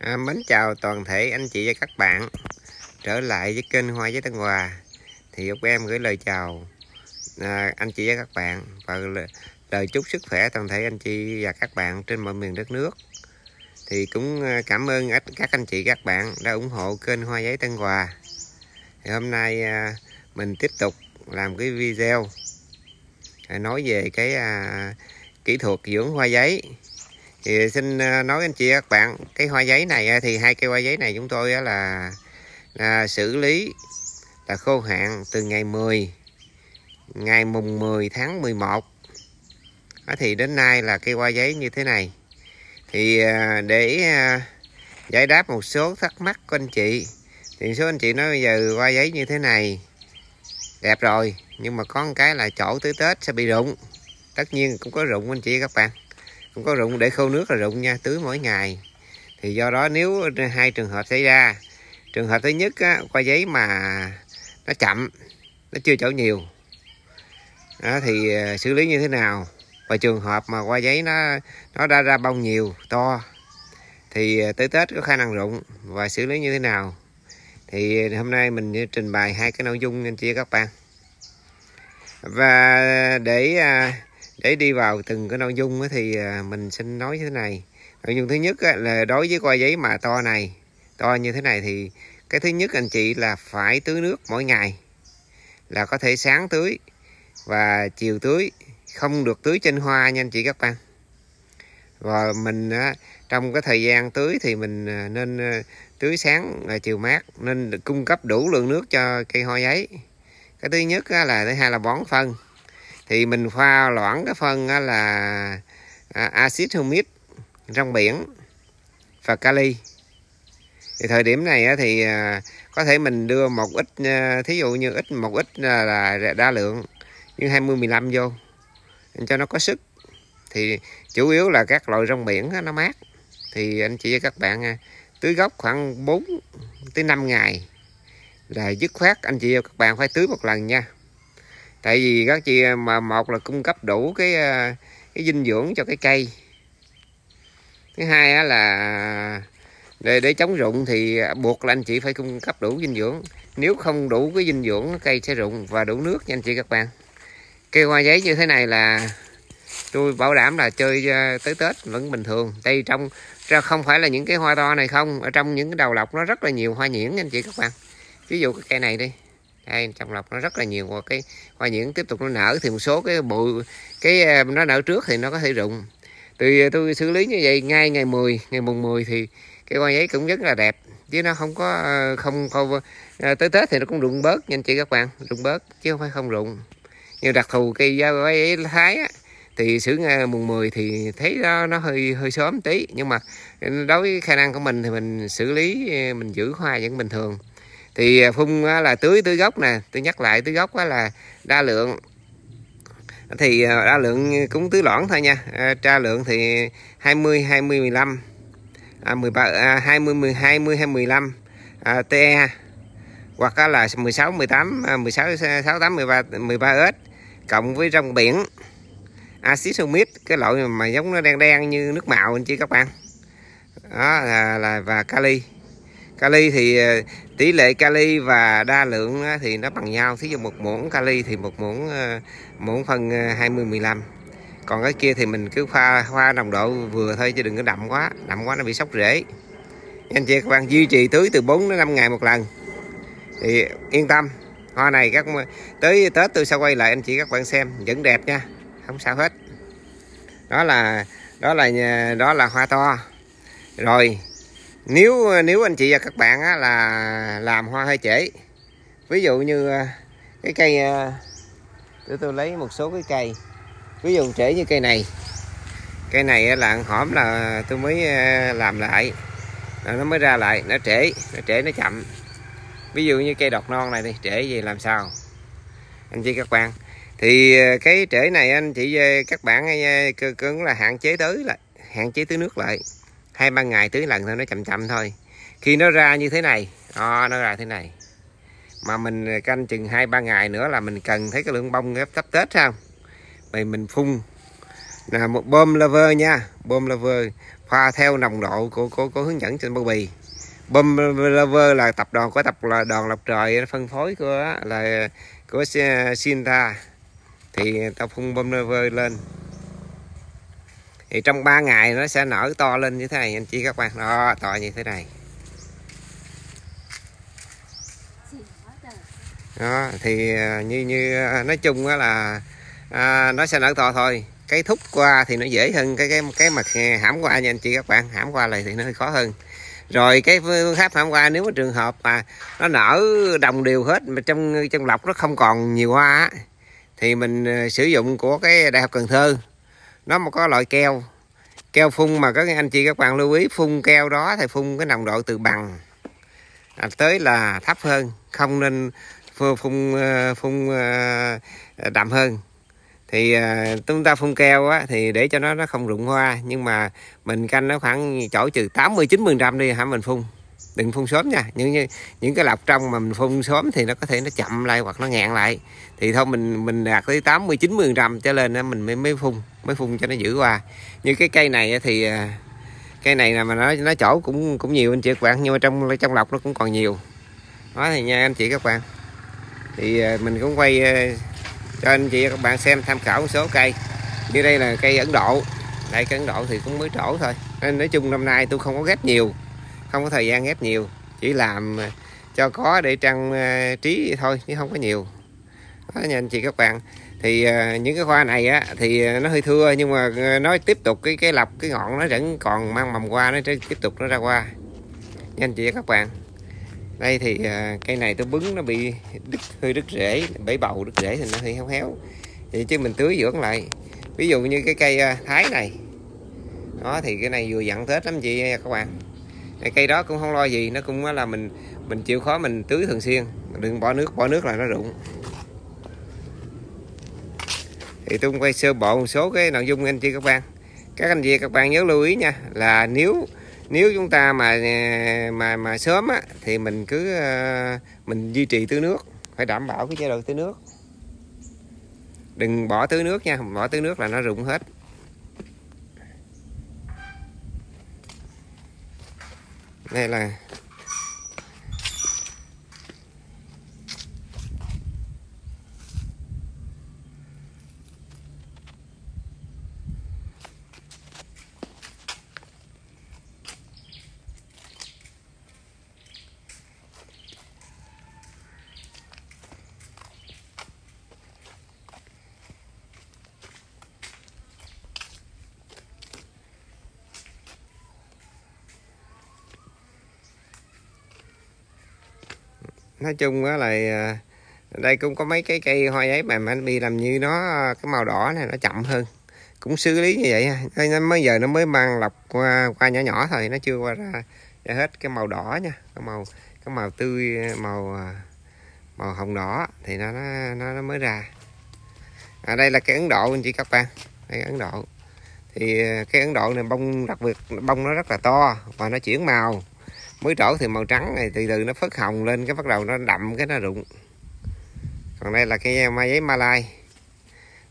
À, mến chào toàn thể anh chị và các bạn. Trở lại với kênh Hoa với Tân Hòa thì út em gửi lời chào à, anh chị và các bạn và lời, chúc sức khỏe toàn thể anh chị và các bạn trên mọi miền đất nước. Thì cũng à, cảm ơn các anh chị các bạn đã ủng hộ kênh Hoa giấy Tân Hòa thì hôm nay à, mình tiếp tục làm cái video nói về cái à, kỹ thuật dưỡng hoa giấy thì xin ờ, nói anh chị các bạn cái hoa giấy này ờ, thì hai cây hoa giấy này chúng tôi là, là xử lý là khô hạn từ ngày 10 ngày mùng 10 tháng 11 đó thì đến nay là cây hoa giấy như thế này. Thì ờ, để giải đáp một số thắc mắc của anh chị thì số anh chị nói bây giờ hoa giấy như thế này đẹp rồi nhưng mà có một cái là chỗ tới Tết sẽ bị rụng. Tất nhiên cũng có rụng anh chị các bạn không có rụng để khô nước là rụng nha tưới mỗi ngày. Thì do đó nếu hai trường hợp xảy ra trường hợp thứ nhất á, qua giấy mà nó chậm nó chưa chỗ nhiều đó, thì ờ, xử lý như thế nào? Và trường hợp mà qua giấy nó nó đã ra bông nhiều to thì ờ, tới tết có khả năng rụng và xử lý như thế nào? Thì hôm nay mình trình bày hai cái nội dung anh chị các bạn. Và để à, để đi vào từng cái nội dung thì à, mình xin nói như thế này. Nội dung thứ nhất là đối với coi giấy mà to này, to như thế này thì cái thứ nhất anh chị là phải tưới nước mỗi ngày, là có thể sáng tưới và chiều tưới, không được tưới trên hoa nha anh chị các bạn. Và mình trong cái thời gian tưới thì mình à, nên à, tưới sáng và chiều mát, nên cung cấp đủ lượng nước cho cây hoa giấy. Cái thứ nhất là, thứ hai là bón phân thì mình pha loãng cái phân là à, axit humic trong biển và kali. Thì thời điểm này thì à, có thể mình đưa một ít à, thí dụ như ít, một ít là đa lượng như 20 15 vô cho nó có sức. Thì chủ yếu là các loại rong biển nó mát. Thì anh chị và các bạn tưới gốc khoảng 4 tới 5 ngày là dứt khoát anh chị và các bạn phải tưới một lần nha tại vì các chị à, mà một là cung cấp đủ cái à, cái dinh dưỡng cho cái cây. Thứ hai là để để chống rụng thì buộc là anh chị phải cung cấp đủ dinh dưỡng. Nếu không đủ cái dinh dưỡng, cây sẽ rụng và đủ nước nha anh chị các bạn. Cây hoa giấy như thế này là tôi bảo đảm là chơi à, tới tết vẫn bình thường. Đây trong, ra không phải là những cái hoa to này không, ở trong những cái đầu lọc nó rất là nhiều hoa nhuyễn nha anh chị các bạn. Ví dụ cái cây này đi đây trong lọc nó rất là nhiều. Và cái hoa nhuyễn tiếp tục nó nở thì một số cái bụi cái à, nó nở trước thì nó có thể rụng. Từ à, tôi xử lý như vậy ngay ngày 10 ngày mùng 10 thì cái hoa giấy cũng rất là đẹp chứ nó không có à, không không tới tết thì nó cũng rụng bớt nha anh chị các bạn rụng bớt chứ không phải không rụng. Nhưng đặc thù cây hoa giấy thái á, thì xử mùng 10 thì thấy nó, nó hơi hơi sớm tí nhưng mà đối với khả năng của mình thì mình xử lý mình giữ hoa vẫn bình thường thì à, phun là tưới tưới gốc nè tôi nhắc lại tưới gốc là đa lượng thì à, đa lượng cũng tưới loãng thôi nha. À, Tra lượng thì 20 20 15 à, 13 à, 20 10 20 hay 15 à, TE hoặc là 16 18 16 6 8 13 13 S cộng với rong biển axit humic cái loại mà giống nó đen đen như nước màu anh chị các bạn. Đó là, là và kali kali thì ờ, tỷ lệ kali và đa lượng thì nó bằng nhau. Thí dụ một muỗng kali thì một muỗng ờ, muỗng phân ờ, 20 15 còn cái kia thì mình cứ pha pha nồng độ vừa thôi chứ đừng có đậm quá. Đậm quá nó bị sốc rễ. Anh chị, các bạn duy trì tưới từ 4 đến 5 ngày một lần. Thì yên tâm, hoa này các tới tết tôi sẽ quay lại anh chị các bạn xem. Vẫn đẹp nha, không sao hết. Đó là đó là đó là hoa to. Rồi nếu nếu anh chị và các bạn á, là làm hoa hơi trễ ví dụ như à, cái cây à, để tôi lấy một số cái cây ví dụ trễ như cây này. Cây này là hổm là tôi mới à, làm lại nó mới ra lại nó trễ nó trễ nó chậm. Ví dụ như cây đọt non này đi trễ gì làm sao? Anh chị các bạn thì cái trễ này anh chị các bạn cứng là hạn chế tới lại hạn chế tưới nước lại hai ba ngày tưới lần thôi nó chậm chậm thôi. Khi nó ra như thế này à, nó ra thế này. Mà mình canh chừng hai ba ngày nữa là mình cần thấy cái lượng bông thấp tết không? Vậy mình phun. Là một bơm lover nha. Bơm lover pha theo nồng độ của của, của hướng dẫn trên bao bì. Bơm lover là tập đoàn của tập là đoàn lọc trời phân phối của là của Sinta thì tao phun bơm lover lên thì trong 3 ngày nó sẽ nở to lên như thế này anh chị các bạn. Đó to như thế này. Đó thì à, như như à, nói chung là à, nó sẽ nở to thôi. Cái thúc qua thì nó dễ hơn cái cái cái mặt hãm qua nha anh chị các bạn. Hãm qua này thì nó hơi khó hơn. Rồi cái phương pháp hãm qua nếu mà trường hợp mà nó nở đồng đều hết mà trong trong lọc nó không còn nhiều hoa thì mình à, sử dụng của cái đại học cần thơ nó mà có loại keo. Keo phun mà các anh chị các bạn lưu ý phun keo đó thì phun cái nồng độ từ bằng. À, tới là thấp hơn không nên phun ờ, phun, phun đậm hơn. Thì à, chúng ta phun keo á, thì để cho nó nó không rụng hoa. Nhưng mà mình canh nó khoảng chỗ trừ 80 90 trăm đi hả mình phun? Đừng phun sớm nha. Những như những cái lọc trong mà mình phun sớm thì nó có thể nó chậm lại hoặc nó ngạn lại. Thì thôi, mình mình đạt tới 80 90 trăm trở lên mình mới mới phun mới phun cho nó giữ qua như cái cây này thì à, cây này là mà nó nó chỗ cũng cũng nhiều anh chị các bạn, nhưng mà trong trong lọc nó cũng còn nhiều. Đó thì nha anh chị các bạn. Thì à, mình cũng quay à, cho anh chị các bạn xem tham khảo một số cây. Như đây là cây ấn độ. Đây, cây ấn độ thì cũng mới trổ thôi. Nên nói chung năm nay tôi không có ghép nhiều không có thời gian ghép nhiều, chỉ làm ờ, cho có để trang ờ, trí thôi, chứ không có nhiều. Đó, nha anh chị các bạn. Thì ờ, những cái hoa này á, thì nó hơi thưa, nhưng mà nó tiếp tục cái cái lập cái ngọn nó vẫn còn mang mầm hoa, nó tiếp tục nó ra hoa. Nha anh chị các bạn. Đây thì cây này tôi bứng, nó bị đứt, hơi đứt rễ, bể bầu đứt rễ thì nó hơi héo héo. Vậy chứ mình tưới dưỡng lại. Ví dụ như cái cây thái này. Đó, thì cái này vừa dặn tết lắm chị, các bạn cây đó cũng không lo gì nó cũng là mình mình chịu khó mình tưới thường xuyên. Đừng bỏ nước bỏ nước là nó rụng. Thì tôi quay sơ bộ một số cái nội dung anh chị các bạn các anh chị các bạn nhớ lưu ý nha là nếu nếu chúng ta mà mà mà sớm á, thì mình cứ ờ, mình duy trì tưới nước. Phải đảm bảo cái chế độ tưới nước. Đừng bỏ tưới nước nha bỏ tưới nước là nó rụng hết. Đây là nói chung á là à, đây cũng có mấy cái cây hoa giấy mà anh bị làm như nó cái màu đỏ này nó chậm hơn. Cũng xử lý như vậy nên mới giờ nó mới mang lọc qua, qua nhỏ nhỏ thôi nó chưa qua ra, ra hết cái màu đỏ nha. Cái màu cái màu tươi màu à, màu hồng đỏ thì nó nó nó mới ra. À, đây là cái ấn độ anh chị các bạn. Đây ấn độ. Thì à, cái ấn độ này bông đặc biệt bông nó rất là to và nó chuyển màu mới trổ thì màu trắng này từ từ nó phớt hồng lên cái bắt đầu nó đậm cái nó rụng. Còn đây là cái ờ, mai giấy malai.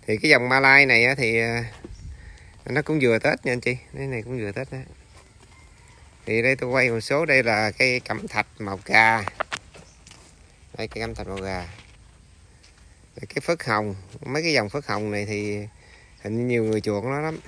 Thì cái dòng malai này thì ờ, nó cũng vừa tết nha anh chị. Cái này cũng vừa tết đó thì đây tôi quay một số đây là cây cẩm thạch màu gà, đây cây cẩm thạch màu gà cái phớt hồng mấy cái dòng phớt hồng này thì hình như nhiều người chuộng nó lắm.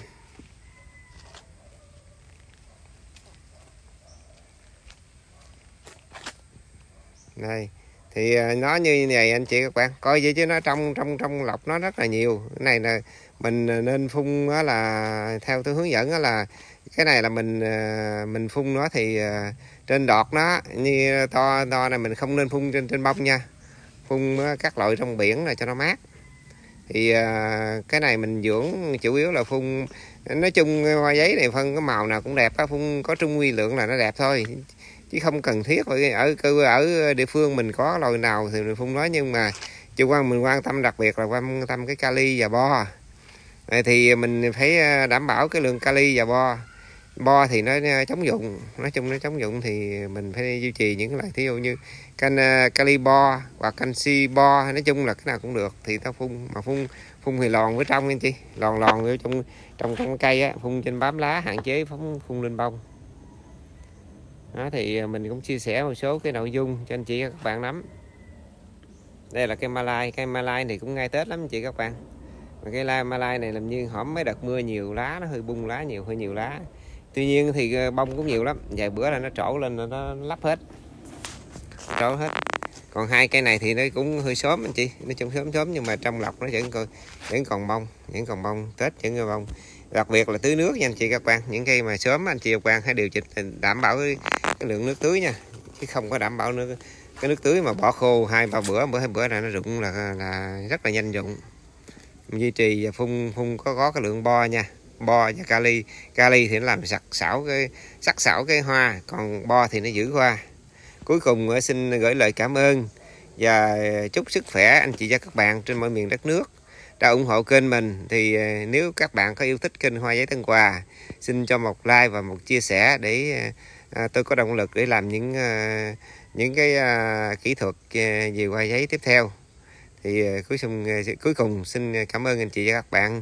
Đây thì à, nó như vậy anh chị các bạn, coi vậy chứ nó trong trong trong lọc nó rất là nhiều. Cái này là mình à, nên phun đó là theo tôi hướng dẫn đó là cái này là mình à, mình phun nó thì trên đọt nó, như to to này mình không nên phun trên trên bông nha. Phun các loại trong biển là cho nó mát. Thì cái này mình dưỡng chủ yếu là phun, nói chung hoa giấy này phân cái màu nào cũng đẹp á, phun có trung quy lượng là nó đẹp thôi chứ không cần thiết ở ở ở địa phương mình có loài nào thì mình phun nói nhưng mà chủ quan mình quan tâm đặc biệt là quan tâm cái kali và bo. Thì mình phải à, đảm bảo cái lượng kali và bo. Bo thì nó chống dụng nói chung nó chống dụng thì mình phải duy trì những loại thí dụ như can à, kali bo hoặc canxi bo nói chung là cái nào cũng được. Thì ta phun mà phun phun thì lòn với trong anh chị lòn lòn ở trong trong con cây á, phun trên bám lá hạn chế phóng phun lên bông đó, thì à, mình cũng chia sẻ một số cái nội dung cho anh chị các bạn nắm đây là cây malai cây malai này cũng ngay tết lắm anh chị các bạn. Mà cây lai malai này làm như hổm mấy đợt mưa nhiều lá nó hơi bung lá nhiều hơi nhiều lá. Tuy nhiên thì ờ, bông cũng nhiều lắm. Vài bữa là nó trổ lên là nó lắp hết. Trổ hết. Còn hai cây này thì nó cũng hơi sớm anh chị. Nó trông sớm sớm nhưng mà trong lọc nó vẫn còn vẫn còn bông vẫn còn bông. Tết vẫn còn bông đặc biệt là tưới nước nha anh chị các bạn. Những cây mà sớm anh chị các bạn hãy điều chỉnh đảm bảo cái, cái lượng nước tưới nha. Chứ không có đảm bảo nước cái nước tưới mà bỏ khô hai ba bữa bữa hai bữa là nó rụng là là rất là nhanh rụng. Duy trì và phun phun có có cái lượng bo nha. Bo và kali kali thì nó làm sặc sảo cái sắc sảo cái hoa còn bo thì nó giữ hoa. Cuối cùng xin gửi lời cảm ơn và chúc sức khỏe anh chị và các bạn trên mọi miền đất nước đã ủng hộ kênh mình. Thì ờ, nếu các bạn có yêu thích kênh hoa giấy tân quà xin cho một like và một chia sẻ để ờ, tôi có động lực để làm những ờ, những cái kỹ thuật về hoa giấy tiếp theo. Thì cuối cùng cuối cùng xin cảm ơn anh chị và các bạn.